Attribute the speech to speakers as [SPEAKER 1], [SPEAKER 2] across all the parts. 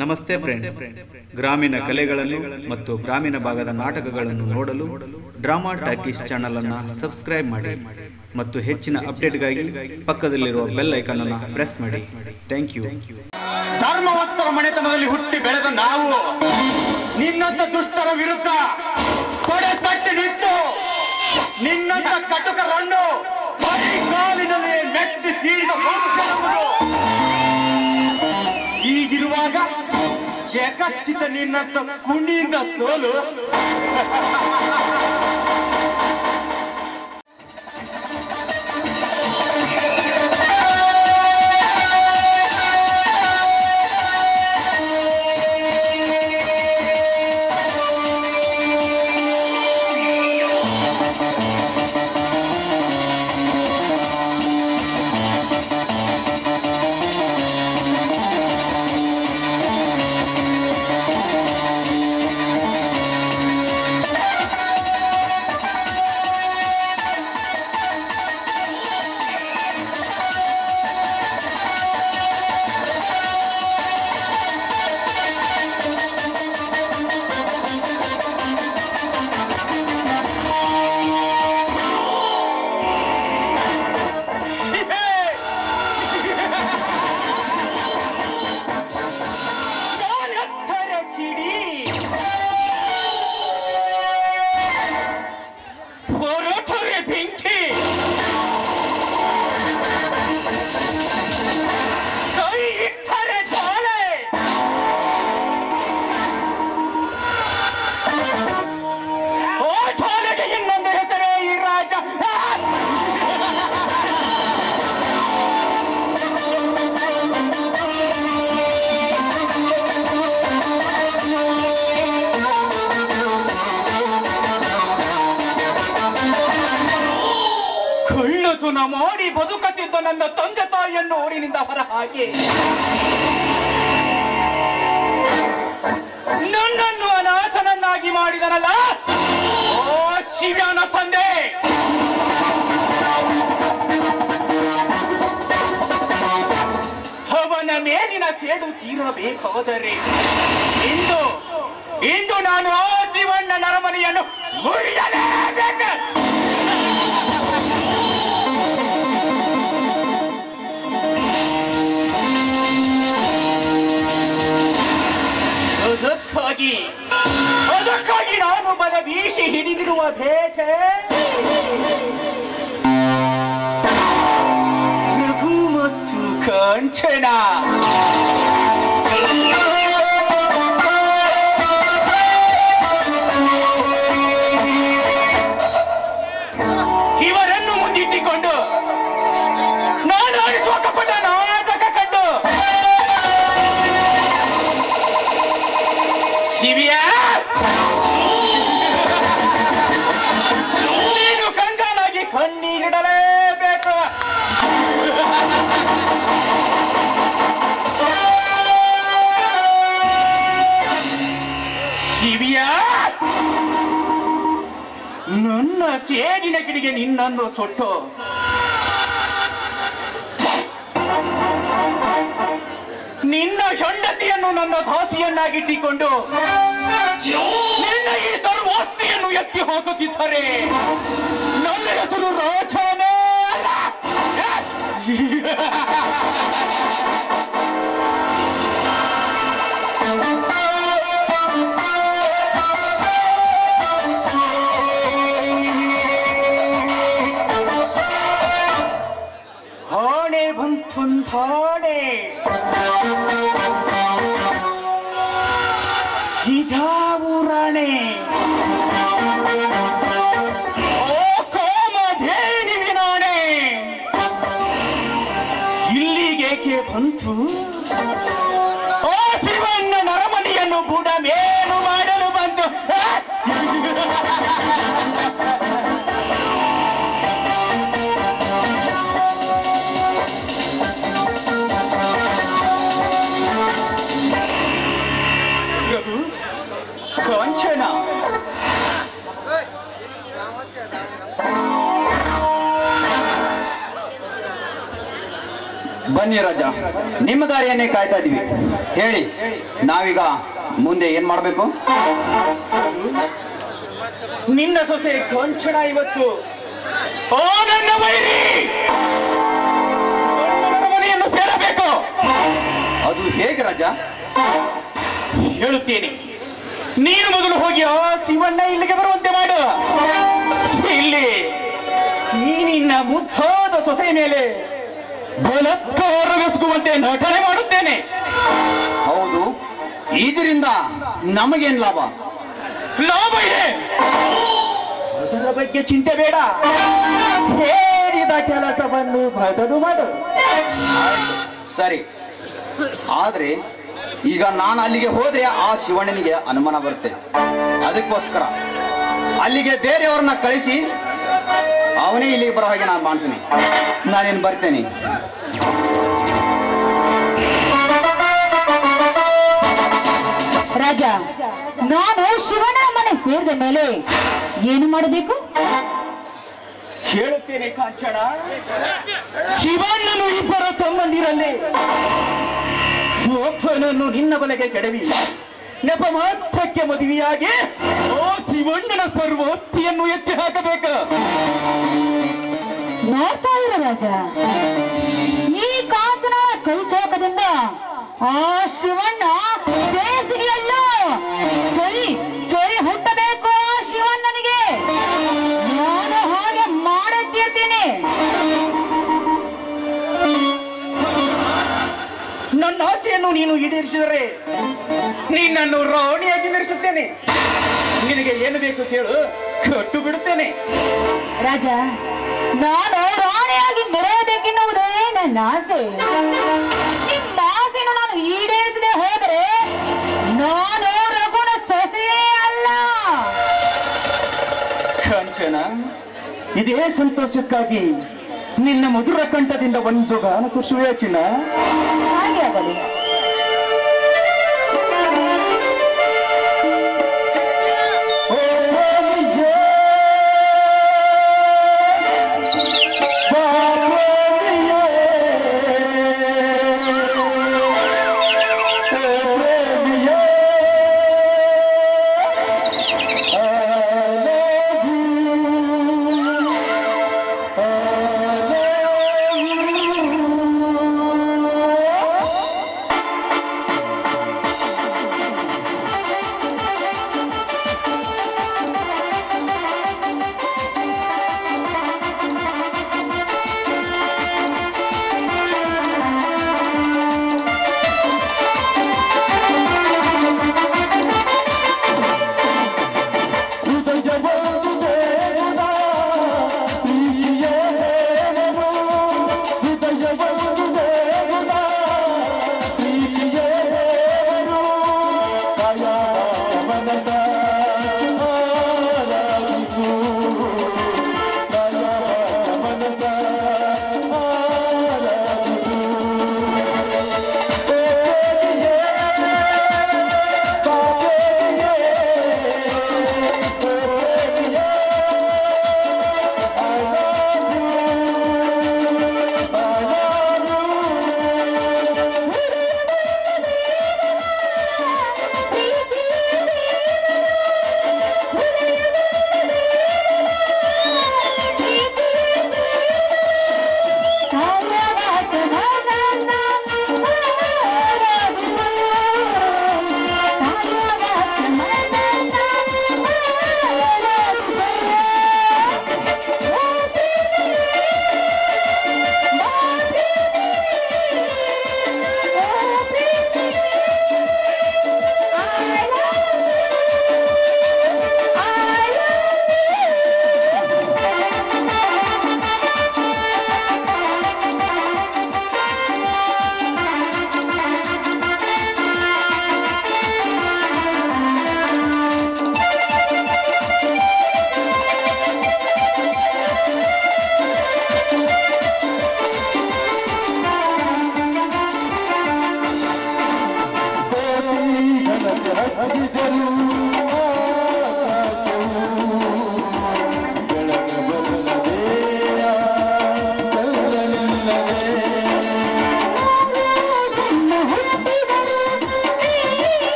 [SPEAKER 1] ನಮಸ್ತೆ ಫ್ರೆಂಡ್ಸ್ ಗ್ರಾಮೀಣ ಕಲೆಗಳನ್ನು ಮತ್ತು ಗ್ರಾಮೀಣ ಭಾಗದ ನಾಟಕಗಳನ್ನು ನೋಡಲು ಡ್ರಾಮಾ ಟಾಕೀಸ್ ಚಾನಲ್ ಅನ್ನು ಸಬ್ಸ್ಕ್ರೈಬ್ ಮಾಡಿ ಮತ್ತು ಹೆಚ್ಚಿನ ಅಪ್ಡೇಟ್ಗಾಗಿ ಪಕ್ಕದಲ್ಲಿರುವ ಬೆಲ್ ಐಕಾನ್ ಅನ್ನು ಪ್ರೆಸ್ ಮಾಡಿ. ಥ್ಯಾಂಕ್ ಯು
[SPEAKER 2] ಧರ್ಮವತ್ತರ ಮನೆತನದಲ್ಲಿ ಹುಟ್ಟಿ ಬೆಳೆದ ನಾವು ನಿನ್ನಂತ ದುಷ್ಟರ ವಿರುದ್ಧ ಕೊಡೆ ತಟ್ಟಿ ನಿಂತು ನಿನ್ನಂತ ಕಟುಕ ರಂಡು ಕಾಲಿನಲ್ಲಿ ಮೆಟ್ಟಿ ಸೀಳಿದ. ಹೀಗಿರುವಾಗ ಏಕಚ್ಚಿತ ನಿನ್ನಂತ ಕುಣಿಯಿಂದ ಸೋಲು. ಕಳ್ಳತನ ಮಾಡಿ ಬದುಕುತ್ತಿದ್ದ ನನ್ನ ತಂದೆ ತಾಯಿಯನ್ನು ಊರಿನಿಂದ ಹೊರ ಹಾಕಿ ನನ್ನನ್ನು ಅನಾಥನನ್ನಾಗಿ ಮಾಡಿದನಲ್ಲ? ಓ ಶಿವನ ತಂದೆ! ಅವನ ಮೇಲಿನ ಸೇಡು ತೀರಬೇಕಾದರೆ ಇಂದು ಇಂದು ನಾನು ಆ ಜೀವಣ್ಣ ನರಮನೆಯನ್ನು ಮುರಿಯಲೇಬೇಕು! 어떡하기 어떡하기 나도 받아 미시 히리 들어와 배태. 슬픔 어떡한 채나. ಶಿವಿಯ ನನ್ನ ಸೇಡಿನ ಕಿಡಿಗೆ ನಿನ್ನನ್ನು ಸೊಟ್ಟು. ನಿನ್ನ ಹೆಂಡತಿಯನ್ನು ನನ್ನ ದಾಸಿಯನ್ನಾಗಿಟ್ಟಿಕೊಂಡು ನಿನ್ನ ಈ ಸರ್ವಾಸ್ತಿಯನ್ನು ಎತ್ತಿ ಹೋಗುತ್ತಿದ್ದಾರೆ ನನ್ನ ಹೆಸರು ರಾಜನೇ
[SPEAKER 3] ಬನ್ನಿ ರಾಜ ನಿಮ್ಮ ದಾರಿಯನ್ನೇ ಕಾಯ್ತಾ ಇದ್ದೀವಿ ಹೇಳಿ ನಾವೀಗ ಮುಂದೆ ಏನ್ ಮಾಡ್ಬೇಕು?
[SPEAKER 2] ನಿನ್ನ ಸೊಸೆ ಕಂಚಣ ಇವತ್ತು. ಮನೆಯನ್ನು ಸೇರಬೇಕು.
[SPEAKER 3] ಅದು ಹೇಗೆ ರಾಜ?
[SPEAKER 2] ಹೇಳುತ್ತೇನೆ. ನೀನು ಮೊದಲು ಹೋಗಿ ಆ ಶಿವಣ್ಣ ಇಲ್ಲಿಗೆ ಬರುವಂತೆ ಮಾಡು. ಇಲ್ಲಿ ನೀನಿನ್ನ ನಿನ್ನ ಮುದ್ದಾದ ಸೊಸೆಯ ಮೇಲೆ ಬಲತ್ಕಾರವೆಸಗುವಂತೆ ನಟನೆ ಮಾಡುತ್ತೇನೆ.
[SPEAKER 3] ಹೌದು. ಇದರಿಂದ ನಮಗೇನ್ ಲಾಭ?
[SPEAKER 2] ಲಾಭ ಇದೆ. ಅದರ ಬಗ್ಗೆ ಚಿಂತೆ ಬೇಡ. ಹೇಳಿದ ಕೆಲಸವನ್ನು ಬದಲು ಮಾಡು.
[SPEAKER 3] ಸರಿ. ಆದ್ರೆ ಈಗ ನಾನು ಅಲ್ಲಿಗೆ ಹೋದ್ರೆ ಆ ಶಿವಣ್ಣನಿಗೆ ಅನುಮಾನ ಬರುತ್ತೆ. ಅದಕ್ಕೋಸ್ಕರ ಅಲ್ಲಿಗೆ ಬೇರೆಯವ್ರನ್ನ ಕಳಿಸಿ ಅವನೇ ಇಲ್ಲಿಗೆ ಬರೋ ಹಾಗೆ ನಾನು ಮಾಡ್ತೀನಿ. ನಾನೇನು ಬರ್ತೇನೆ?
[SPEAKER 4] ರಾಜ ನಾನು ಶಿವನ ಮನೆ ಸೇರಿದ ಮೇಲೆ ಏನು ಮಾಡಬೇಕು?
[SPEAKER 2] ಹೇಳುತ್ತೇನೆ ಕಾಂಚನ. ಶಿವಣ್ಣನು ಇಬ್ಬರ ತಮ್ಮಂದಿರಲ್ಲಿ ಒಬ್ಬನನ್ನು ನಿನ್ನ ಬಲೆಗೆ ಕೆಡವಿ ನೆಪ ಮಾತ್ರಕ್ಕೆ ಮದುವೆಯಾಗಿ ಶಿವಣ್ಣನ ಸರ್ವೋತ್ತಿಯನ್ನು ಎತ್ತಿ ಹಾಕಬೇಕು.
[SPEAKER 4] ನೋಡ್ತಾ ಇಲ್ಲ ರಾಜ, ಈ ಕಾಂಚನ ಕೈಚಾಕದಿಂದ ಆ ಶಿವಣ್ಣ ಬೇಸಿಗೆಯಲ್ಲೂ ಚಳಿ ಚಳಿ ಹುಟ್ಟಬೇಕು ಆ ಶಿವಣ್ಣನಿಗೆ. ನಾನು ಹಾಗೆ ಮಾಡುತ್ತಿರ್ತೀನಿ
[SPEAKER 2] ನನ್ನ ಆಸೆಯನ್ನು ನೀನು ಈಡೇರಿಸಿದರೆ ನೀನನ್ನು ರಾಣಿಯಾಗಿ ಮೆರೆಸುತ್ತೇನೆ ನಿನಗೆ ಏನು ಬೇಕು ಕೇಳು. ಕಟ್ಟು ಬಿಡುತ್ತೇನೆ.
[SPEAKER 4] ರಾಜ ನಾನು ರಾಣಿಯಾಗಿ ಮೆರೆಯಬೇಕೆನ್ನುವುದೇ ನನ್ನ ಆಸೆ. ನಿಮ್ಮ ಆಸೆಯನ್ನು ನಾನು ಈಡೇರಿಸದೆ ಹೋದರೆ ನಾನು ರಘುನ ಸೊಸೆಯೇ ಅಲ್ಲ.
[SPEAKER 2] ಕಂಚನ ಇದೇ ಸಂತೋಷಕ್ಕಾಗಿ ನಿನ್ನ ಮಧುರ ಕಂಠದಿಂದ ಒಂದು ಗಾನ ಚಿನ್ನ
[SPEAKER 4] ಹಾಗೆ ಆಗಲಿ.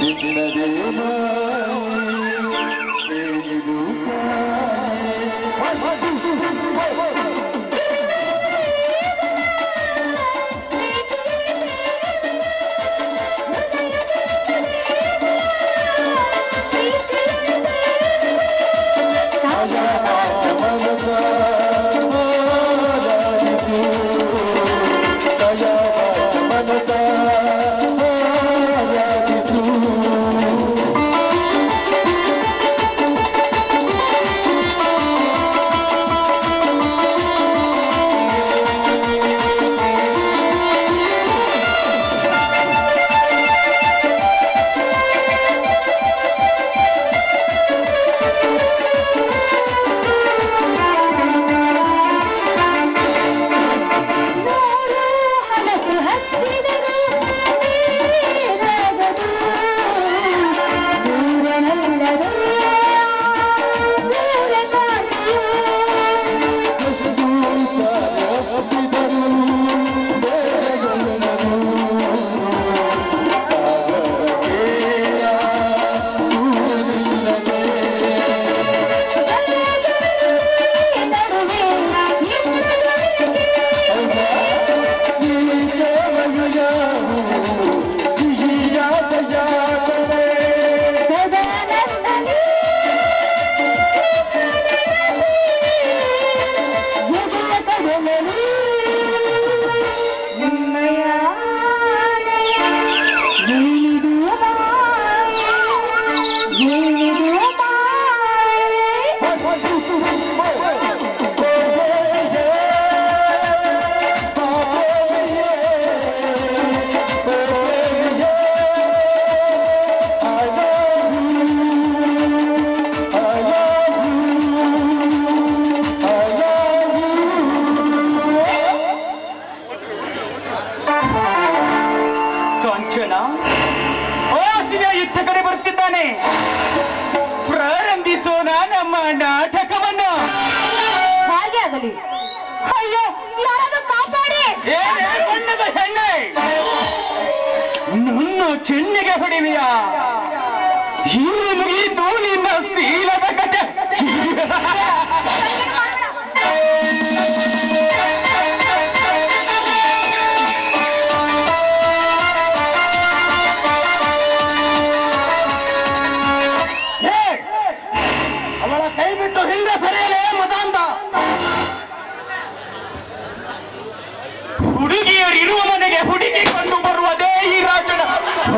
[SPEAKER 2] ಕಾಂಚನ ನನ್ನ ಕೆನ್ನೆಗೆ ಹೊಡಿವಿಯಾ? ಇಲ್ಲಿ ಮುಗಿಯಿತು ನಿನ್ನ ಸೀಲದ ಕತೆ.
[SPEAKER 3] ಅವಳ ಕೈ ಬಿಟ್ಟು ಹಿಂದೆ ಸರಿಯಲೇ ಮದಾಂತ.
[SPEAKER 2] ಹುಡುಗಿಯರು ಇರುವ ಮನೆಗೆ ಹುಡುಕಿಕೊಂಡು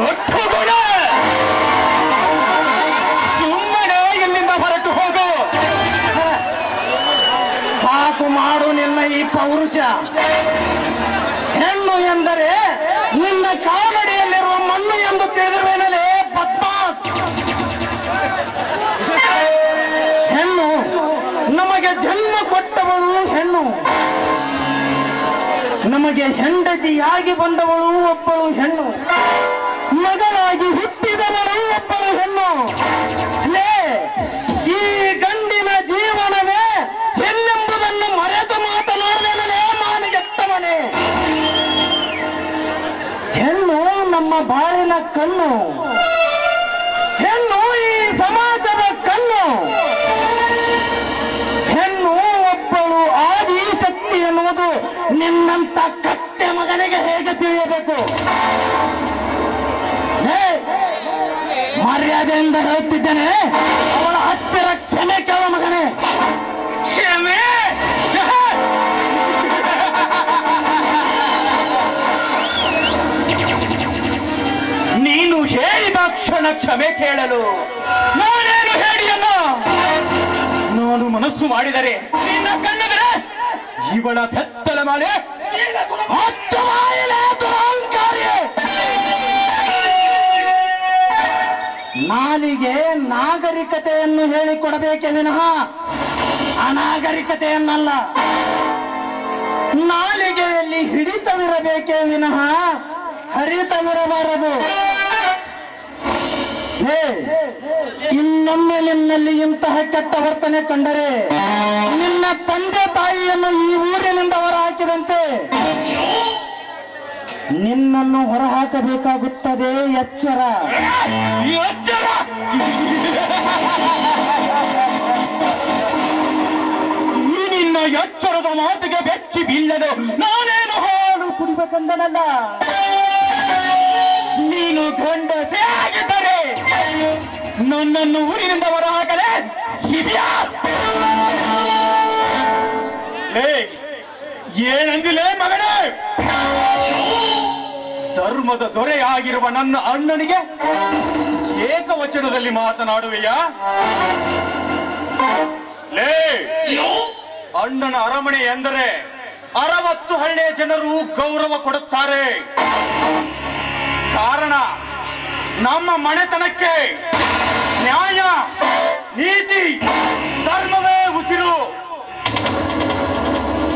[SPEAKER 2] ಗುಣ ಸುಮ್ಮನೆ ಇಲ್ಲಿಂದ ಹೊರಟು ಹೋಗು.
[SPEAKER 3] ಸಾಕು ಮಾಡು ನಿನ್ನ ಈ ಪೌರುಷ. ಹೆಣ್ಣು ಎಂದರೆ ನಿನ್ನ ಕಾಲಡಿಯಲ್ಲಿರುವ ಮಣ್ಣು ಎಂದು ತಿಳಿದಿರುವೇನಲೇ, ಬದ್ಮಾಸ್. ಹೆಣ್ಣು, ನಮಗೆ ಜನ್ಮ ಕೊಟ್ಟವಳು ಹೆಣ್ಣು. ನಮಗೆ ಹೆಂಡತಿಯಾಗಿ ಬಂದವಳು ಒಬ್ಬಳು ಹೆಣ್ಣು. ಮಗಳಾಗಿ ಹುಟ್ಟಿದವಳು ಒಬ್ಬಳು ಹೆಣ್ಣು. ಲೇ, ಈ ಗಂಡಿನ ಜೀವನವೇ ಹೆಣ್ಣೆಂಬುದನ್ನು ಮರೆತು ಮಾತನಾಡದೇನಲೇ ಮಾನಗೆತ್ತವನೇ ಹೆಣ್ಣು ನಮ್ಮ ಬಾಳಿನ ಕಣ್ಣು. ಹೆಣ್ಣು ಈ ಸಮಾಜದ ಕಣ್ಣು. ಹೆಣ್ಣು ಒಬ್ಬಳು ಆದಿ ಶಕ್ತಿ ಎನ್ನುವುದು ನಿನ್ನಂತ ಕತ್ತೆ ಮಗನಿಗೆ ಹೇಗೆ ತಿಳಿಯಬೇಕು? ಮರ್ಯಾದೆಯಿಂದ ಹೇಳುತ್ತಿದ್ದೇನೆ ಅವಳ ಹತ್ತಿರ ಕ್ಷಮೆ ಕೇಳ ಮಗನೇ.
[SPEAKER 2] ಕ್ಷಮೆ? ನೀನು ಹೇಳಿದ ಕ್ಷಣ ಕ್ಷಮೆ ಕೇಳಲು ನಾನೇನು ಹೇಳಿಯಲ್ಲ? ನಾನು ಮನಸ್ಸು ಮಾಡಿದರೆ ನಿನ್ನ ಕಣ್ಣದರೆ ಇವಳ ಬೆತ್ತಲ ಮಾಲೆ
[SPEAKER 3] ನಾಲಿಗೆ ನಾಗರಿಕತೆಯನ್ನು ಹೇಳಿಕೊಡಬೇಕೆ ವಿನಃ ಅನಾಗರಿಕತೆಯನ್ನಲ್ಲ. ನಾಲಿಗೆಯಲ್ಲಿ ಹಿಡಿತವಿರಬೇಕೇ ವಿನಃ ಹರಿತವಿರಬಾರದು. ಇನ್ನೊಮ್ಮೆ ನಿನ್ನಲ್ಲಿ ಇಂತಹ ಕೆಟ್ಟ ವರ್ತನೆ ಕಂಡರೆ ನಿನ್ನ ತಂದೆ ತಾಯಿಯನ್ನು ಈ ಊರಿನಿಂದ ಹೊರ ಹಾಕಿದಂತೆ ನಿನ್ನನ್ನು ಹೊರಹಾಕಬೇಕಾಗುತ್ತದೆ, ಎಚ್ಚರ.
[SPEAKER 5] ಎಚ್ಚರ? ನಿನ್ನ ಎಚ್ಚರದ ಮಾತಿಗೆ ಬೆಚ್ಚಿ ಬೀಳಲು ನಾನೇನು ಹಾಲು ಕುಡಿಬೇಕಂದನಲ್ಲ. ನೀನು ಗಂಡಸೇ ನನ್ನನ್ನು ಊರಿನಿಂದ ಹೊರಹಾಕಲೇ ಸಿಬಿಯಾ? ಶಿಬಿಯ ಲೇ ಏನಂದಿಲೇ ಮಗನೇ? ಧರ್ಮದ ದೊರೆಯಾಗಿರುವ ನನ್ನ ಅಣ್ಣನಿಗೆ ಏಕವಚನದಲ್ಲಿ ಮಾತನಾಡುವೆಯಾ? ಲೇ! ಅಣ್ಣನ ಅರಮನೆ ಎಂದರೆ ಅರವತ್ತು ಹಳ್ಳಿಯ ಜನರು ಗೌರವ ಕೊಡುತ್ತಾರೆ. ಕಾರಣ ನಮ್ಮ ಮನೆತನಕ್ಕೆ ನ್ಯಾಯ ನೀತಿ ಧರ್ಮವೇ ಉಸಿರು.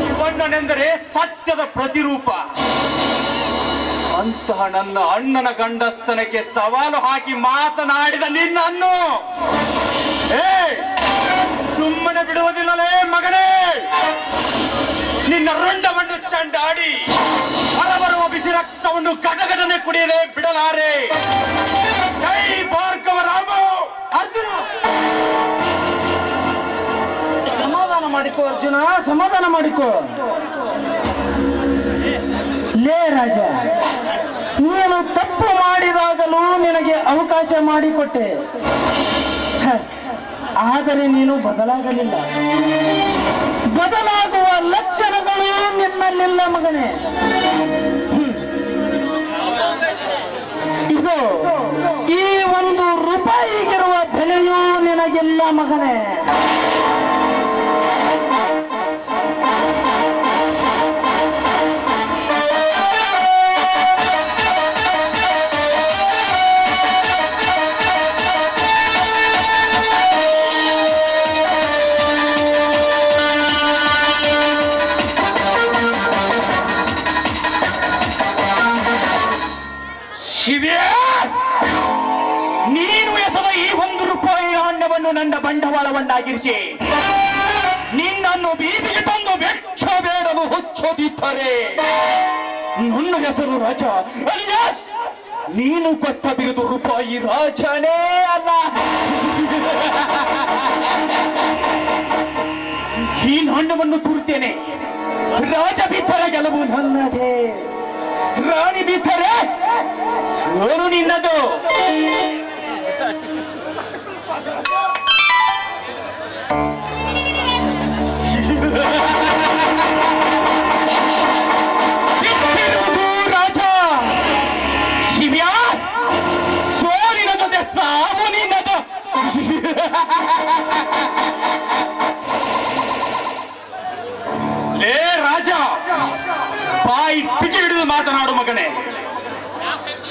[SPEAKER 5] ಶಿವಣ್ಣನೆಂದರೆ ಸತ್ಯದ ಪ್ರತಿರೂಪ. ಅಂತಹ ನನ್ನ ಅಣ್ಣನ ಗಂಡಸ್ತನಕ್ಕೆ ಸವಾಲು ಹಾಕಿ ಮಾತನಾಡಿದ ನಿನ್ನನ್ನು. ಏ ಸುಮ್ಮನೆ ಬಿಡುವುದಿಲ್ಲಲೇ ಮಗನೇ. ನಿನ್ನ ರುಂಡವನ್ನು ಚಂಡಾಡಿ ಹೊರಬರುವ ಬಿಸಿ ರಕ್ತವನ್ನು ಗದಗದನೆ ಕುಡಿಯದೆ ಬಿಡಲಾರೆ. ಕೈ ಭಾರ್ಗವ ರಾಮ.
[SPEAKER 3] ಅರ್ಜುನ. ಸಮಾಧಾನ ಮಾಡಿಕೋ ಅರ್ಜುನ, ಸಮಾಧಾನ ಮಾಡಿಕೋ. ಲೇ ರಾಜ. ನೀನು ತಪ್ಪು ಮಾಡಿದಾಗಲೂ ನಿನಗೆ ಅವಕಾಶ ಮಾಡಿಕೊಟ್ಟೆ. ಆದರೆ ನೀನು ಬದಲಾಗಲಿಲ್ಲ. ಬದಲಾಗುವ ಲಕ್ಷಣಗಳು ನಿನ್ನಲ್ಲಿಲ್ಲ ಮಗನೇ. ಇದು ಈ ಒಂದು ರೂಪಾಯಿಗಿರುವ ಬೆಲೆಯೂ ನಿನಗಿಲ್ಲ ಮಗನೇ.
[SPEAKER 5] ಬಂಡವಾಳವನ್ನಾಗಿರಿಸಿ ನಿನ್ನನ್ನು ಬೀದಿಗೆ ತಂದು ವೆಚ್ಚ ಬೇಡಲು ಹುಚ್ಚೋದಿದ್ದರೆ. ನನ್ನ ಹೆಸರು ರಾಜ. ನೀನು ಕೊಟ್ಟ ಬಿರುದು ರೂಪಾಯಿ ರಾಜನೇ ಅಲ್ಲ. ಈ ನಾಣ್ಯವನ್ನು ತೂರ್ತೇನೆ ರಾಜ ಬಿದ್ದರೆ ಗೆಲುವು ನನ್ನದೇ. ರಾಣಿ ಬಿದ್ದರೆ ಸೋರು ನಿನ್ನದು. ಲೇ ರಾಜ, ಬಾಯಿ ಪಿಚಿ ಹಿಡಿದು ಮಾತನಾಡು ಮಗನೇ.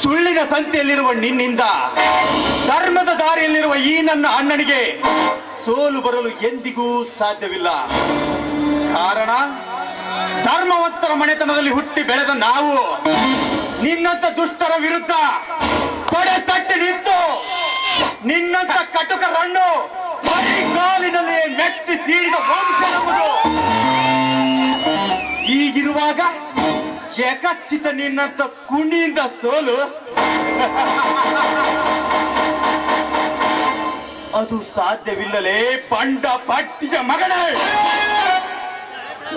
[SPEAKER 5] ಸುಳ್ಳಿನ ಸಂತೆಯಲ್ಲಿರುವ ನಿನ್ನಿಂದ, ಧರ್ಮದ ದಾರಿಯಲ್ಲಿರುವ ಈ ನನ್ನ ಅಣ್ಣನಿಗೆ ಸೋಲು ಬರಲು ಎಂದಿಗೂ ಸಾಧ್ಯವಿಲ್ಲ. ಕಾರಣ ಧರ್ಮವತ್ತರ ಮನೆತನದಲ್ಲಿ ಹುಟ್ಟಿ ಬೆಳೆದ ನಾವು ನಿನ್ನಂತ ದುಷ್ಟರ ವಿರುದ್ಧ ಕೊಡೆ ತಟ್ಟಿ ನಿಂತು ನಿನ್ನಂತ ಕಟುಕರನ್ನು ಬರೀ ಕಾಲಿನಲ್ಲಿ ಮೆಟ್ಟಿ ಸೀಳಿದ ವಂಶ ನಮ್ಮದು ಈಗಿರುವಾಗ ಏಕಚ್ಚಿತ ನಿನ್ನಂತ ಕುಣಿಯಿಂದ ಸೋಲು. ಅದು ಸಾಧ್ಯವಿಲ್ಲಲೇ ಪಂಡ ಪಟ್ಟಿಯ ಮಗನೇ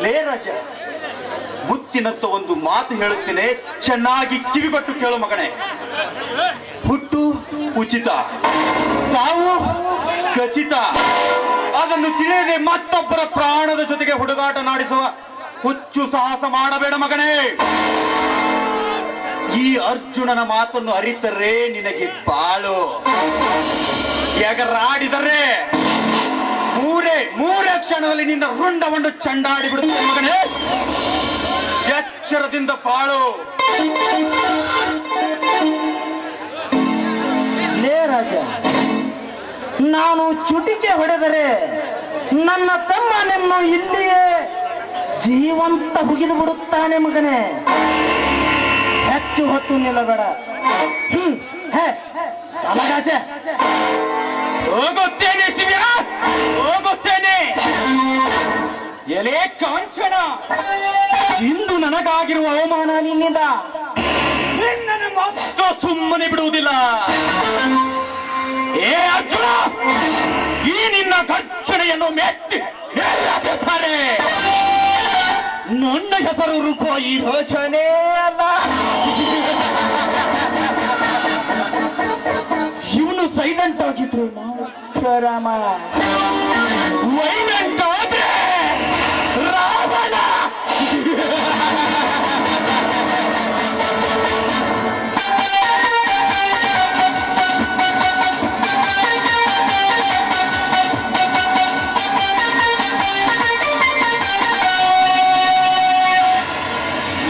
[SPEAKER 5] ಲೇ ರಜ ಮುತ್ತಿನಂತ ಒಂದು ಮಾತು ಹೇಳುತ್ತೇನೆ, ಚೆನ್ನಾಗಿ ಕಿವಿಗೊಟ್ಟು ಕೇಳು ಮಗನೇ. ಹುಟ್ಟು ಉಚಿತ, ಸಾವು ಖಚಿತ. ಅದನ್ನು ತಿಳಿಯದೆ ಮತ್ತೊಬ್ಬರ ಪ್ರಾಣದ ಜೊತೆಗೆ ಹುಡುಗಾಟ ನಾಡಿಸುವ ಹುಚ್ಚು ಸಾಹಸ ಮಾಡಬೇಡ ಮಗನೇ. ಈ ಅರ್ಜುನನ ಮಾತನ್ನು ಅರಿತರೆ ನಿನಗೆ ಬಾಳು. ಎಗರಾಡಿದರೆ ಮೂರೇ ಮೂರೇ ಕ್ಷಣದಲ್ಲಿ ನಿನ್ನ ರುಂಡವನ್ನು ಚಂಡಾಡಿ ಬಿಡುತ್ತೆ ಮಗನೇ. ಎಚ್ಚರದಿಂದ ಪಾಳು
[SPEAKER 3] ಲೇ ರಾಜ, ನಾನು ಚುಟಿಕೆ ಹೊಡೆದರೆ ನನ್ನ ತಮ್ಮ ನಿಮ್ಮ ಇಲ್ಲಿಯೇ ಜೀವಂತ ಹುಗಿದು ಬಿಡುತ್ತಾನೆ ಮಗನೇ. ಹೆಚ್ಚು ಹೊತ್ತು ನಿಲ್ಲಬೇಡ. ಹ್ಮ್, ಹೇ ಅಲಗಾಚೆ
[SPEAKER 2] ಹೋಗುತ್ತೇನೆ ಶಿವ್ಯ ಹೋಗುತ್ತೇನೆ. ಎಲೆ ಕಾಂಚನ, ಇಂದು ನನಗಾಗಿರುವ ಅವಮಾನ ನಿನ್ನಿಂದ. ನಿನ್ನನ್ನು ಮಾತ್ರ ಸುಮ್ಮನೆ ಬಿಡುವುದಿಲ್ಲ. ಏ ಅರ್ಜುನ, ಈ ನಿನ್ನ ಗರ್ಜನೆಯನ್ನು ಮೆಟ್ಟಿ ಎಲ್ಲಾರೆ ನನ್ನ ಹೆಸರು ರೂಪಾಯಿ ರೋಚನೆ ಅಲ್ಲ. ಶಿವನು ಸೈಲೆಂಟ್ ಆಗಿದ್ರು ಮಾತ್ರ. ರಾಮ ವೈಲೆಂಟ್ ಆದ್ರೆ ರಾವಣ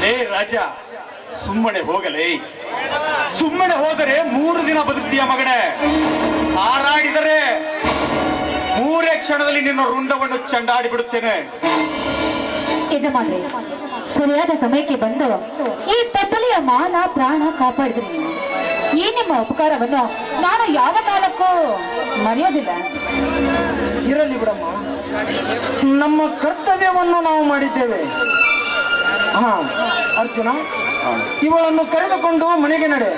[SPEAKER 2] ಲೇ ರಾಜ ಸುಮ್ಮನೆ ಹೋಗಲೇ. ಸುಮ್ಮನೆ ಹೋದರೆ ಮೂರು ದಿನ ಬದುಕ್ತೀಯ ಮಗನೇ. ಹಾರಾಡಿದರೆ ಮೂರೇ ಕ್ಷಣದಲ್ಲಿ ನಿನ್ನ ವೃಂದವನ್ನು ಚಂಡಾಡಿ ಬಿಡುತ್ತೇನೆ.
[SPEAKER 4] ಯಜಮಾನ್ರೆ ಸರಿಯಾದ ಸಮಯಕ್ಕೆ ಬಂದು ಈ ತಬ್ಬಲಿಯ ಮಾನ ಪ್ರಾಣ ಕಾಪಾಡಿದ್ರಿ. ಈ ನಿಮ್ಮ ಉಪಕಾರವನ್ನು ನಾನು ಯಾವ ಕಾಲಕ್ಕೂ ಮರೆಯೋದಿಲ್ಲ.
[SPEAKER 3] ಇರಲಿ ಬಿಡಮ್ಮ. ನಮ್ಮ ಕರ್ತವ್ಯವನ್ನು ನಾವು ಮಾಡಿದ್ದೇವೆ. ಹಾ ಅರ್ಜುನ ಇವಳನ್ನು ಕರೆದುಕೊಂಡು ಮನೆಗೆ ನಡೆ.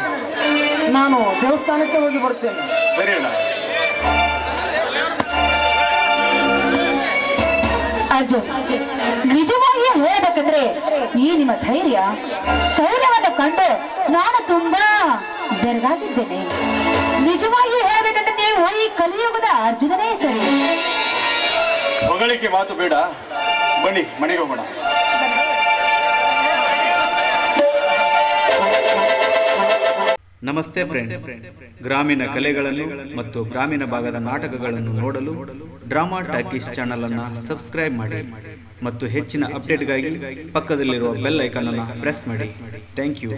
[SPEAKER 3] ನಾನು ದೇವಸ್ಥಾನಕ್ಕೆ ಹೋಗಿ ಬರ್ತೇನೆ.
[SPEAKER 2] ಸರಿ
[SPEAKER 4] ಅಜ್ಜು ನಿಜವಾಗಿಯೂ ಹೇಳಬೇಕಂದ್ರೆ ಈ ನಿಮ್ಮ ಧೈರ್ಯ ಶೌರ್ಯವಾದ ಕಂಡು ನಾನು ತುಂಬಾ ಬೆರಗಾಗಿದ್ದೇನೆ ನಿಜವಾಗಿಯೂ ಹೇಳಬೇಕಂದ್ರೆ ನೀವು ಈ ಕಲಿಯುಗದ ಅರ್ಜುನನೇ ಸರಿ.
[SPEAKER 2] ಹೊಗಳಿಕೆ ಮಾತು ಬೇಡ. ಬನ್ನಿ ಮನೆಗೆ ಹೋಗೋಣ.
[SPEAKER 1] ನಮಸ್ತೆ ಫ್ರೆಂಡ್ಸ್ ಗ್ರಾಮೀಣ ಕಲೆಗಳನ್ನು ಮತ್ತು ಗ್ರಾಮೀಣ ಭಾಗದ ನಾಟಕಗಳನ್ನು ನೋಡಲು ಡ್ರಾಮಾ ಟಾಕೀಸ್ ಚಾನಲ್ ಅನ್ನು ಸಬ್ಸ್ಕ್ರೈಬ್ ಮಾಡಿ ಮತ್ತು ಹೆಚ್ಚಿನ ಅಪ್ಡೇಟ್ಗಾಗಿ ಪಕ್ಕದಲ್ಲಿರುವ ಬೆಲ್ ಐಕಾನ್ ಅನ್ನು ಪ್ರೆಸ್ ಮಾಡಿ. Thank you